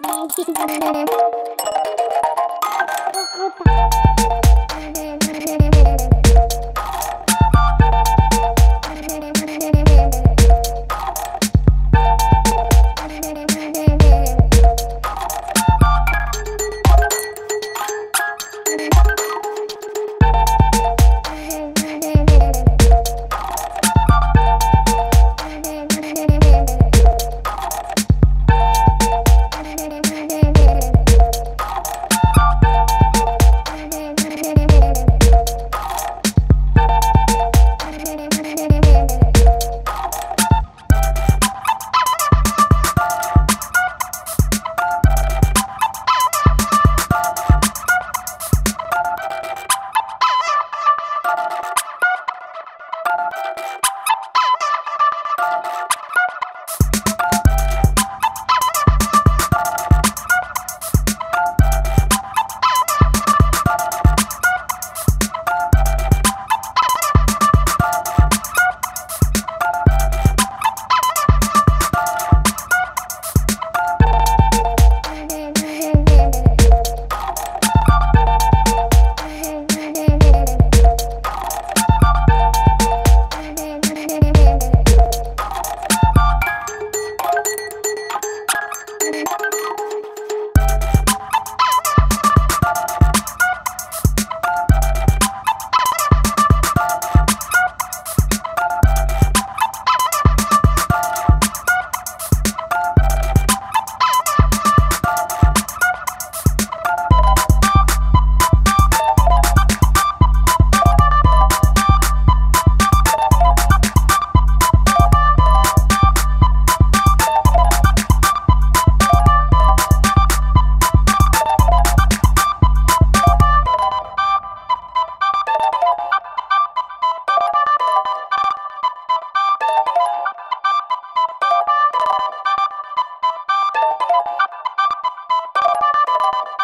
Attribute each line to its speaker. Speaker 1: Thank you. you Thank you.